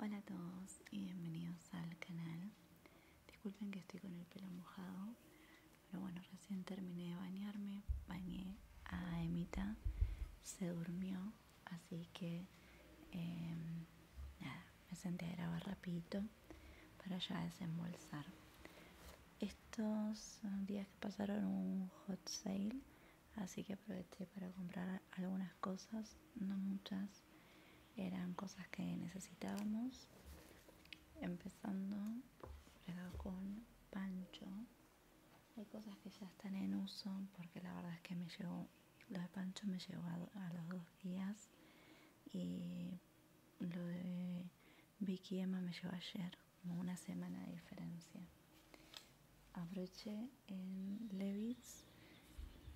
Hola a todos y bienvenidos al canal. Disculpen que estoy con el pelo mojado, pero bueno, recién terminé de bañarme, bañé a Emita, se durmió, así que em, nada, me senté a grabar rapidito para ya desembolsar. Estos días que pasaron un hot sale, así que aproveché para comprar algunas cosas, no muchas eran cosas que necesitábamos. Empezando con Pancho. Hay cosas que ya están en uso porque la verdad es que me llegó, lo de Pancho me llegó a, los dos días y lo de Vicky Emma me llegó ayer, como una semana de diferencia. Aproveché en Levi's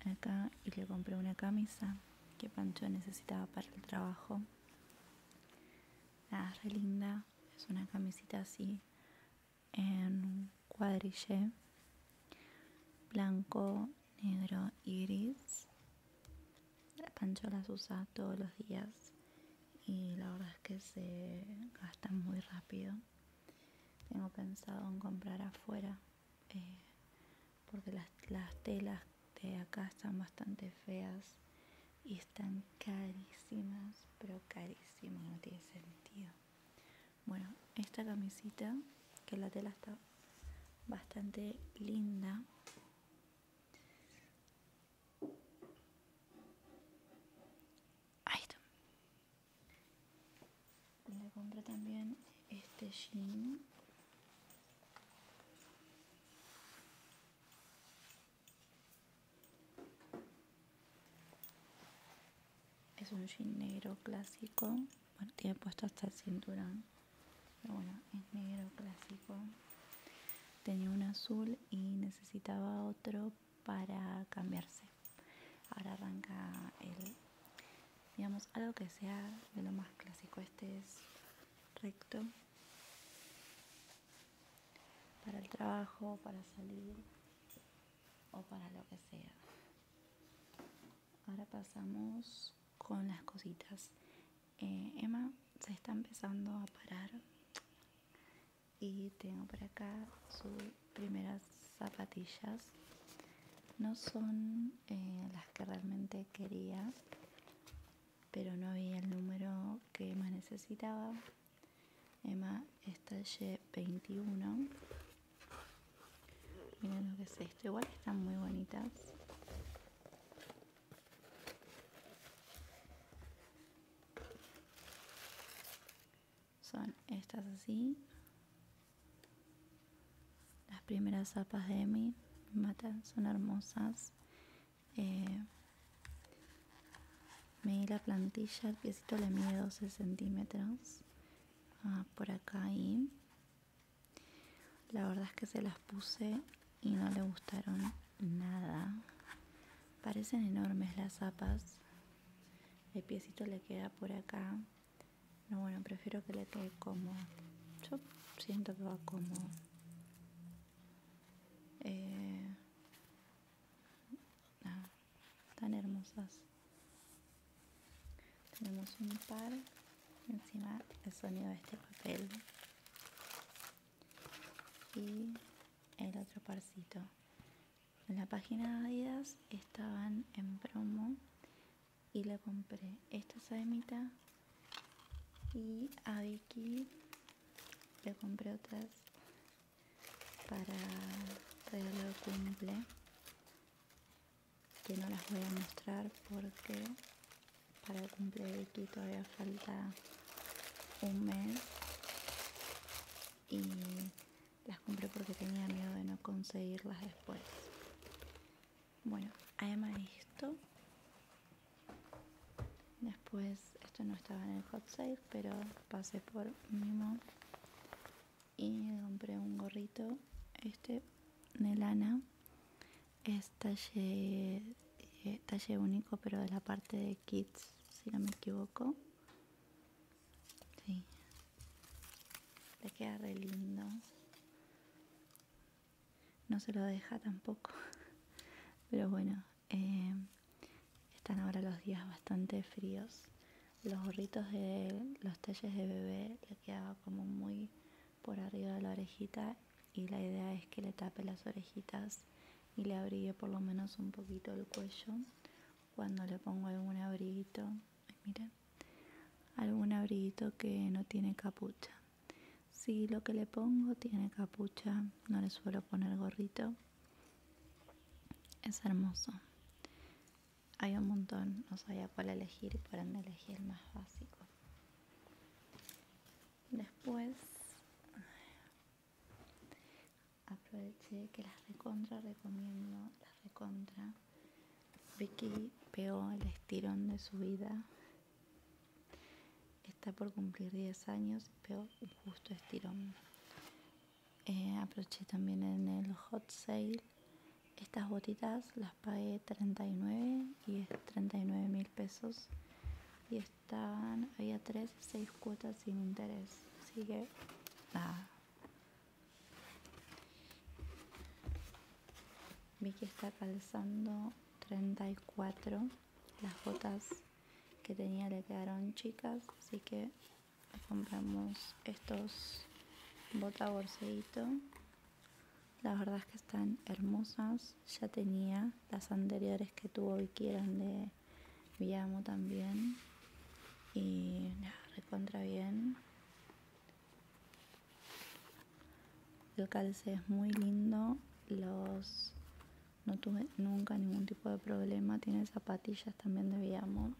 acá y le compré una camisa que Pancho necesitaba para el trabajo Nada, re linda. Es una camisita así en cuadrille blanco, negro y gris. Pancho las usa todos los días y la verdad es que se gastan muy rápido. Tengo pensado en comprar afuera eh, porque las, las telas de acá están bastante feas y están carísimas, pero carísimas, no tiene sentido. Bueno, esta camisita, que la tela está bastante linda. Ahí. Le compré también este jean es un jean negro clásico. Bueno, tiene puesto hasta el cinturón. Pero bueno, es negro clásico. Tenía un azul y necesitaba otro para cambiarse. Ahora arranca el, digamos, algo que sea de lo más clásico. Este es recto para el trabajo, para salir o para lo que sea. Ahora pasamos con las cositas. Eh, Emma se está empezando a parar y tengo por acá sus primeras zapatillas. No son eh, las que realmente quería, pero no había el número que Emma necesitaba. Emma es talle 21. Miren lo que es esto. Igual están muy bonitas. son estas así. Primeras zapas de Emi matan, son hermosas. Eh, me di la plantilla, el piecito le mide 12 centímetros. Ah, por acá y la verdad es que se las puse y no le gustaron nada. Parecen enormes las zapas. El piecito le queda por acá no, bueno, prefiero que le quede como Yo siento que va como Eh, tan hermosas. Tenemos un par encima el sonido de este papel y el otro parcito. En la página de Adidas estaban en promo y le compré esta saemita y a Vicky le compré otras para regalo de cumple que no las voy a mostrar porque para el cumple de Vicky todavía falta un mes y las compré porque tenía miedo de no conseguirlas después bueno además de esto Después, esto no estaba en el hot sale, pero pasé por Mimo y compré un gorrito. Este de lana es talle, eh, talle único, pero de la parte de kids, si no me equivoco. Sí, le queda re lindo. No se lo deja tampoco, pero bueno. Eh, están ahora los días bastante fríos. Los gorritos de los talles de bebé le quedaba como orejita y la idea es que le tape las orejitas y le abrigue por lo menos un poquito el cuello cuando le pongo algún abriguito. Miren algún abriguito que no tiene capucha. Si lo que le pongo tiene capucha no le suelo poner gorrito. Es hermoso. Hay un montón no sabía cuál elegir y por ende elegí el más básico. Después aproveché que las recontra recomiendo, las recontra. Vicky pegó el estirón de su vida. Está por cumplir 10 años y pegó justo estirón. Eh, aproveché también en el hot sale. Estas botitas las pagué 39 y es 39 mil pesos. Y estaban, había 3 y 6 cuotas sin interés. Así que nada, Vi que está calzando 34. Las botas que tenía le quedaron chicas, así que compramos estos bota borseguito. La verdad es que están hermosas. Ya tenía las anteriores que tuvo y quieran de Viamo también. Y nada, recontra bien. El calce es muy lindo. Los no tuve nunca ningún tipo de problema. Tiene zapatillas también de Viamo.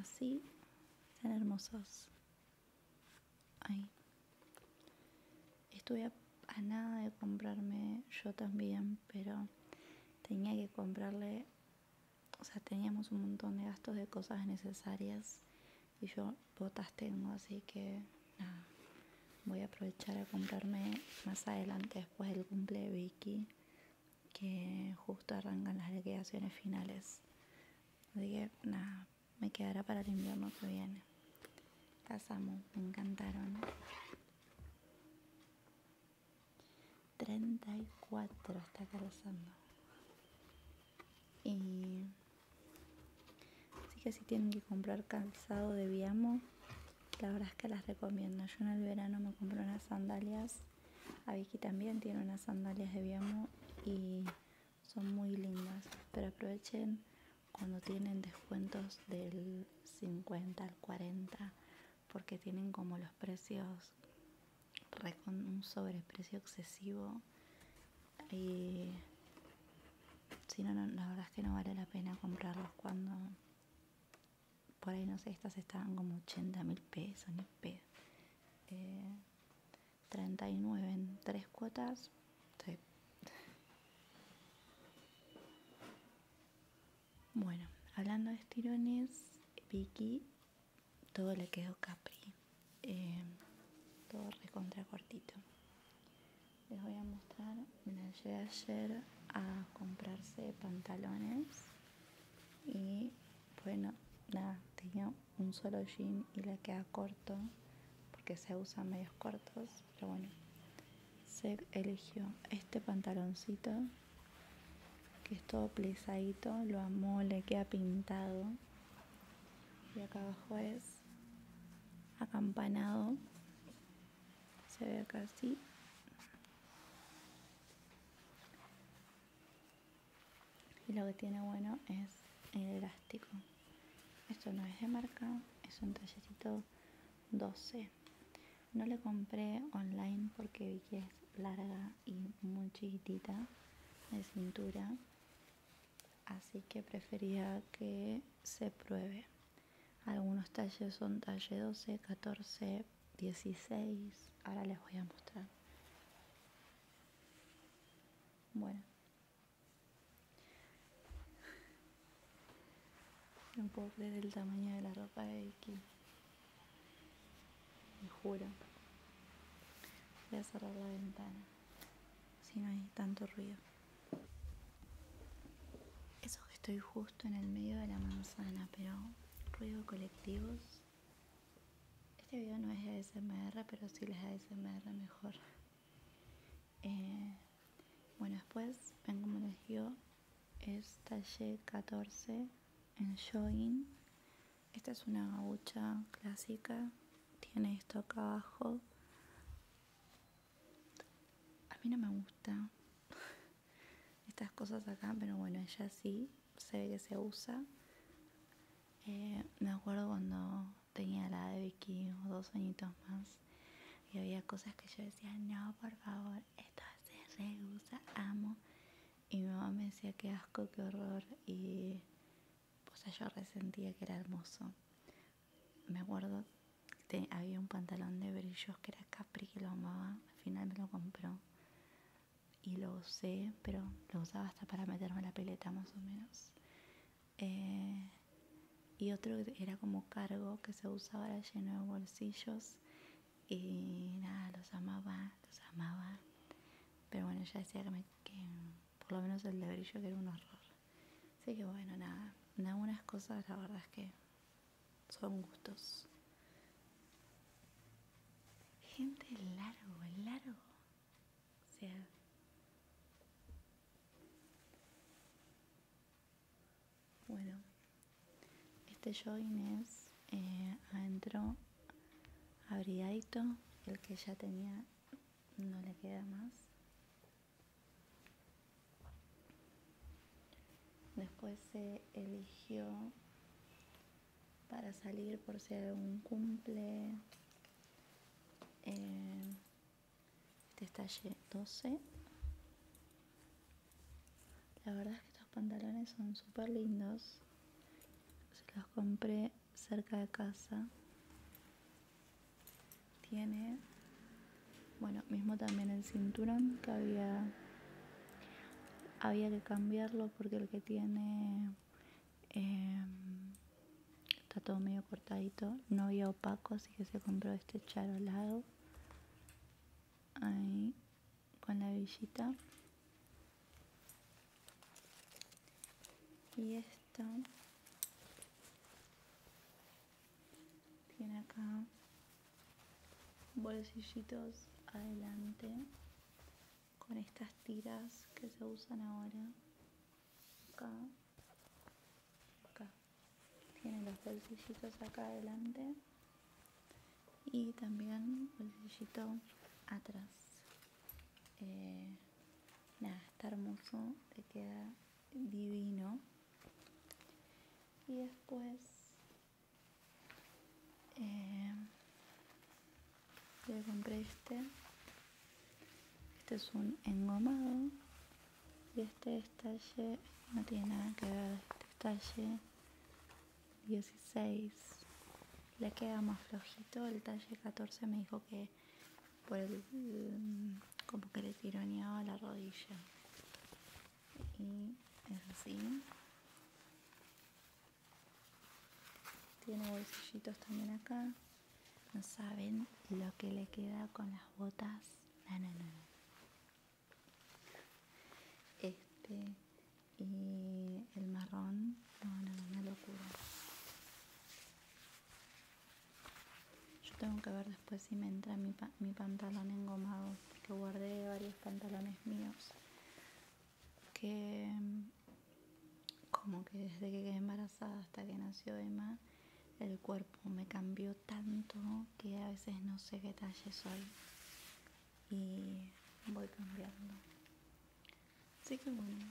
Así. Están hermosos. Ahí. Estuve a, a nada de comprarme yo también, pero tenía que comprarle. O sea, teníamos un montón de gastos de cosas necesarias. Y yo botas tengo, así que nada voy a aprovechar a comprarme más adelante después del cumple de Vicky que justo arrancan las liquidaciones finales. Así que nada me quedará para el invierno que viene. Las amo me encantaron. 34 está calzando. Y así que si tienen que comprar calzado de Viamo la verdad es que las recomiendo. Yo en el verano me compré unas sandalias. A Vicky también tiene unas sandalias de Viamo y son muy lindas. Pero aprovechen cuando tienen descuentos del 50 al 40 porque tienen como los precios con un sobreprecio excesivo y si no, no, la verdad es que no vale la pena comprarlos cuando por ahí no sé, estas estaban como 80 mil pesos, ni pedo. Eh, 39 en tres cuotas. Bueno, hablando de estirones, Vicky, todo le quedó capri. Eh, todo recontra cortito. Les voy a mostrar, me llegué ayer a comprarse pantalones y bueno, nada, tenía un solo jean y le queda corto porque se usan medios cortos, pero bueno, se eligió este pantaloncito que es todo plisadito, lo amo, le queda pintado y acá abajo es acampanado, se ve acá así. Y lo que tiene bueno es el elástico. Esto no es de marca, es un tallerito 12. No le compré online porque vi que es larga y muy chiquitita de cintura. Así que prefería que se pruebe. Algunos talles son talle 12, 14, 16. Ahora les voy a mostrar. Bueno. No puedo creer el tamaño de la ropa de Vicky. Me juro. Voy a cerrar la ventana. Si no hay tanto ruido. Eso que estoy justo en el medio de la manzana, pero ruido colectivos. Este video no es de ASMR, pero si les ASMR mejor. Eh, bueno, después, ven como les digo, es talle 14 en jogging. Esta es una gaucha clásica, tiene esto acá abajo. A mí no me gusta estas cosas acá, pero bueno, ella sí, se ve que se usa. Eh, me acuerdo cuando tenía la de Vicky o dos añitos más y había cosas que yo decía, no, por favor, esto se reusa, amo. Y mi mamá me decía, qué asco, qué horror. Y pues yo resentía que era hermoso. Me acuerdo, había un pantalón de brillos que era Capri que lo amaba. Al final me lo compró. Y lo usé, pero lo usaba hasta para meterme la peleta más o menos. Eh, y otro era como cargo que se usaba era lleno de bolsillos y nada, los amaba, los amaba. Pero bueno, ella decía que, me, que por lo menos el de brillo que era un horror. Así que bueno, nada, en algunas cosas la verdad es que son gustos. Gente largo, largo. O sea, bueno, este jogging es eh, adentro abrigadito, el que ya tenía no le queda más. Después se eligió para salir por si algún cumple. Eh, este es talle 12. La verdad es que estos pantalones son súper lindos. Se los compré cerca de casa tiene, bueno, mismo también el cinturón que había, había que cambiarlo porque el que tiene em, está todo medio cortadito, no había opaco, así que se compró este charolado ahí con la villita. Y esta tiene acá bolsillitos adelante con estas tiras que se usan ahora. Acá. Acá. Tienen los bolsillitos acá adelante. Y también bolsillito atrás. Eh, nada está hermoso te queda divino. Y después eh, le compré este este es un engomado. Y este es talle no tiene nada que ver. Este es talle 16 le queda más flojito. El talle 14 me dijo que por el como que le tironeaba la rodilla. Y es así. Tiene bolsillitos también acá. No saben lo que le queda con las botas. No, no, no. Y el marrón. No, no, una locura. Yo tengo que ver después si me entra mi, mi pantalón engomado. Porque guardé varios pantalones míos. Que como que desde que quedé embarazada hasta que nació Emma el cuerpo me cambió tanto que a veces no sé qué talle soy y voy cambiando. Así que bueno,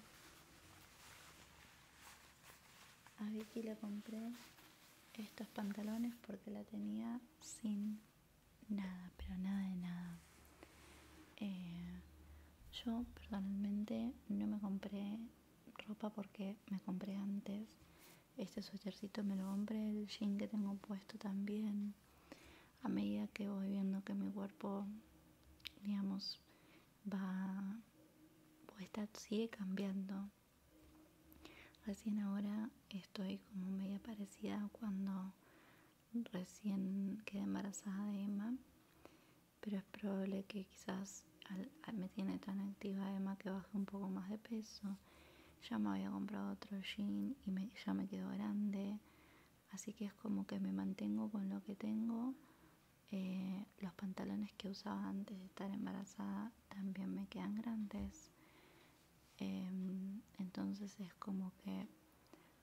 a Vicky le compré estos pantalones porque la tenía sin nada, pero nada de nada. Eh, yo personalmente no me compré ropa porque me compré antes este suétercito me lo compré, el jean que tengo puesto también. A medida que voy viendo que mi cuerpo, digamos, va, pues está, sigue cambiando. Recién ahora estoy como media parecida cuando recién quedé embarazada de Emma, pero es probable que quizás me tiene tan activa Emma que baje un poco más de peso ya me había comprado otro jean y ya me quedó grande. Así que es como que me mantengo con lo que tengo. Eh, los pantalones que usaba antes de estar embarazada también me quedan grandes. Em, entonces es como que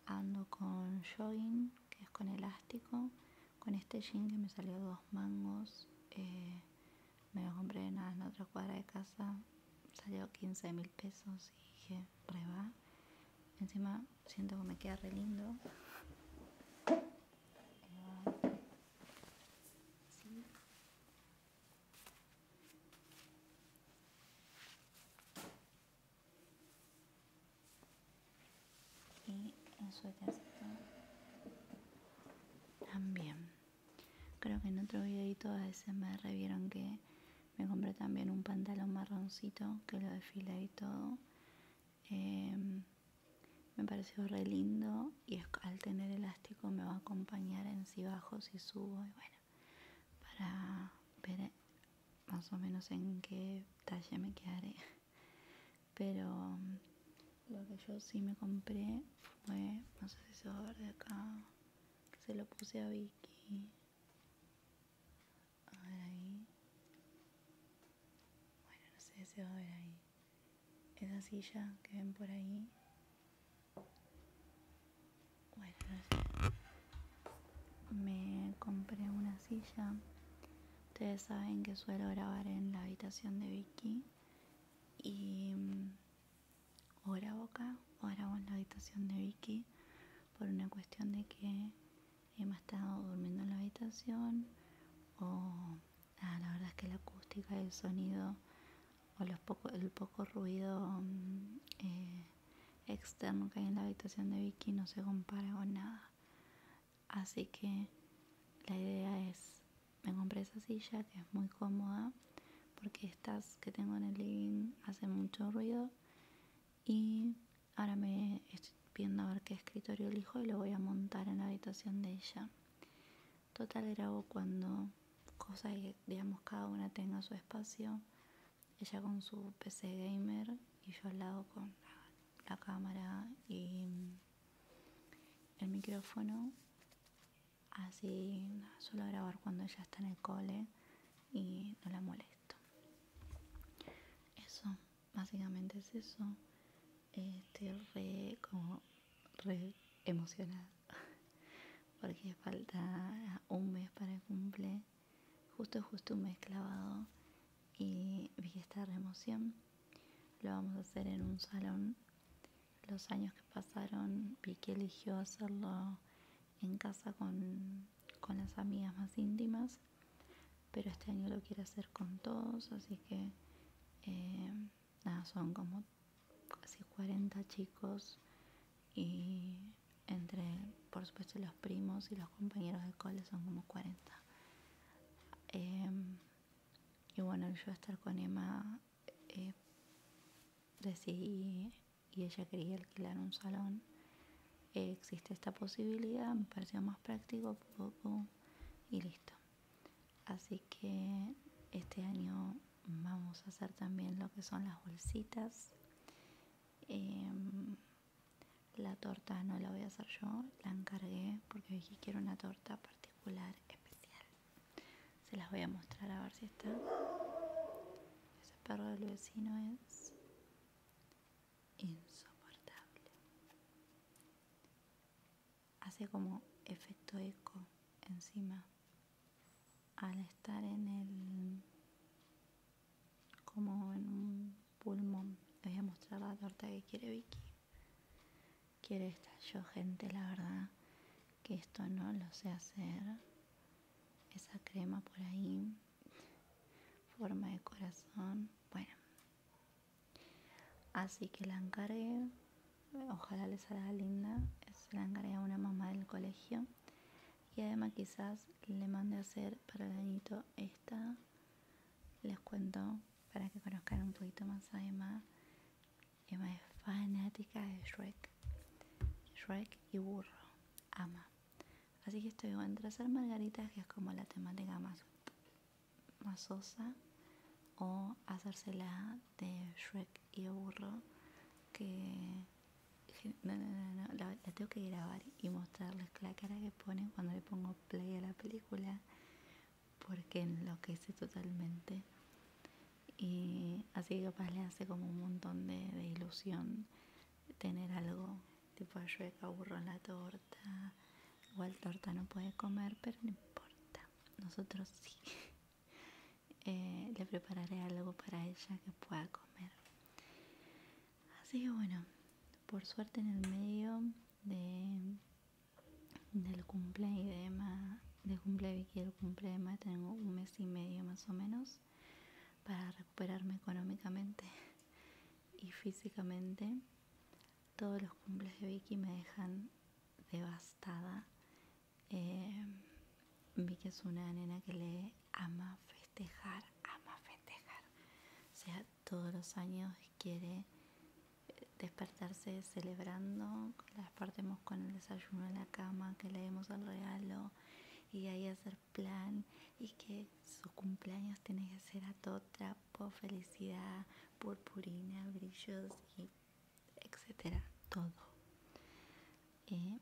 ando con jogging, que es con elástico, con este jean que me salió dos mangos. Eh, me lo compré en, en otra cuadra de casa. Salió 15 mil pesos y dije, reba. Encima siento que me queda re lindo. Y el suétercito también. Creo que en otro videito de SMR vieron que me compré también un pantalón marroncito que lo desfilé y todo. Em, me pareció re lindo y al tener elástico me va a acompañar en si bajo, si subo y bueno, para ver más o menos en qué talla me quedaré. Pero lo que yo sí me compré fue, no sé si se va a ver de acá, se lo puse a Vicky. A ver ahí. Bueno, no sé si se va a ver ahí. Esa silla que ven por ahí. Bueno, no. Me compré una silla. Ustedes saben que suelo grabar en la habitación de Vicky. Y o grabo acá o grabo en la habitación de Vicky por una cuestión de que hemos estado durmiendo en la habitación o la verdad es que la acústica el sonido o los poco, el poco ruido mm, eh, externo que hay en la habitación de Vicky no se compara con nada así que la idea es me compré esa silla que es muy cómoda porque estas que tengo en el living hacen mucho ruido y ahora me estoy viendo a ver qué escritorio elijo y lo voy a montar en la habitación de ella. Total grabo cuando cosa que digamos cada una tenga su espacio. Ella con su PC gamer y yo al lado con la, cámara y el micrófono. Así suelo grabar cuando ella está en el cole y no la molesto. Eso, básicamente es eso estoy re como re emocionada porque falta un mes para el cumple justo justo un mes clavado y vi esta re emoción lo vamos a hacer en un salón los años que pasaron vi que eligió hacerlo en casa con, con las amigas más íntimas pero este año lo quiere hacer con todos así que eh, nada son como casi 40 chicos y entre, por supuesto, los primos y los compañeros de cole son como 40. Em, y bueno, yo estar con Emma eh, decidí y ella quería alquilar un salón. existe esta posibilidad, me pareció más práctico, poco y listo. Así que este año vamos a hacer también lo que son las bolsitas Em, la torta no la voy a hacer yo, la encargué porque dije quiero una torta particular. Se las voy a mostrar a ver si está. Ese perro del vecino es insoportable. Hace como efecto eco encima al estar en el como en un pulmón les voy a mostrar la torta que quiere Vicky. Quiere esta yo, gente, la verdad que esto no lo sé hacer. Esa crema por ahí, forma de corazón. Bueno, así que la encargué. Ojalá le salga linda. Se la encargué a una mamá del colegio. Y además quizás le mande a hacer para el añito esta. Les cuento para que conozcan un poquito más además Emma es fanática de Shrek. Shrek y burro. Ama. Así que estoy entre hacer margaritas, que es como la temática más, más sosa, o hacérsela de Shrek y burro, que no, no, no, no. La, tengo que grabar y mostrarles la cara que pone cuando le pongo play a la película, porque enloquece totalmente. Y así que capaz le hace como un montón de, ilusión tener algo tipo Shrek aburro en la torta, igual torta no puede comer, pero no importa, nosotros sí. Eh, le prepararé algo para ella que pueda comer. Así que bueno, por suerte en el medio de del cumple de Emma, del cumple de Vicky y del cumple de Emma tengo un mes y medio más o menos para recuperarme económicamente y físicamente. Todos los cumples de Vicky me dejan devastada. Eh, Vicky es una nena que le ama festejar, ama festejar. O sea, todos los años quiere despertarse celebrando, la despertemos con el desayuno en la cama, que le demos el regalo y ahí hacer plan y que su cumpleaños tiene que ser a todo trapo, felicidad, purpurina, brillos y etcétera, todo. Eh,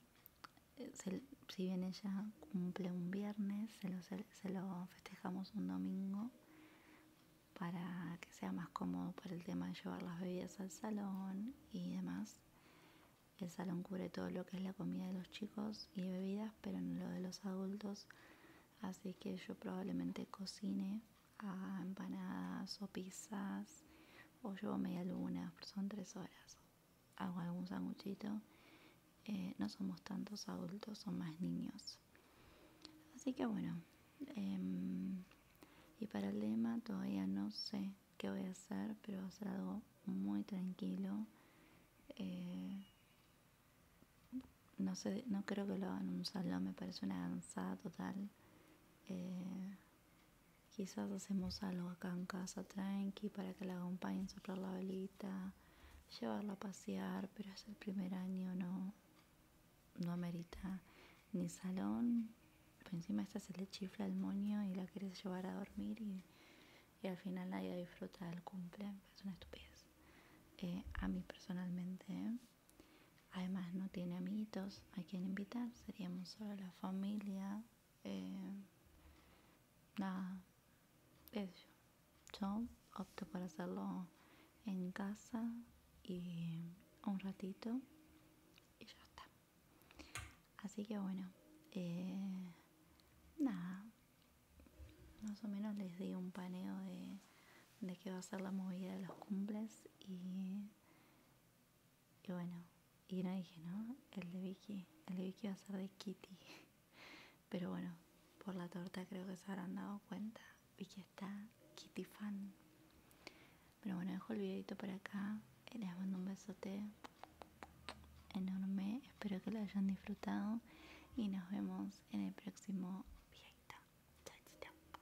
si bien ella cumple un viernes, se lo, festejamos un domingo para que sea más cómodo para el tema de llevar las bebidas al salón y demás. El salón cubre todo lo que es la comida de los chicos y bebidas, pero no lo de los adultos. Así que yo probablemente cocine a empanadas o pizzas o llevo media luna, son tres horas. Hago algún sanguchito. Eh, no somos tantos adultos, son más niños. Así que bueno, em, y para el lema todavía no sé qué voy a hacer, pero va a ser algo muy tranquilo. Eh, no sé, no creo que lo hagan en un salón, me parece una cansada total. Eh, quizás hacemos algo acá en casa tranqui para que la acompañen soplar la velita, llevarla a pasear, pero es el primer año, no, no amerita ni salón encima esta se le chifla el moño y la quieres llevar a dormir y, al final nadie disfruta del cumple. Es una estupidez. Eh, a mí personalmente, además no tiene amiguitos a quien invitar, seríamos solo la familia. Eh, nada, eso. Yo opto por hacerlo en casa y un ratito. Así que bueno, eh, nada, más o menos les di un paneo de, de qué va a ser la movida de los cumples y, y bueno, y no dije, ¿no? El de Vicky, el de Vicky va a ser de Kitty, pero bueno, por la torta creo que se habrán dado cuenta, Vicky está Kitty fan. Pero bueno, dejo el videito por acá, les mando un besote enorme, espero que lo hayan disfrutado y nos vemos en el próximo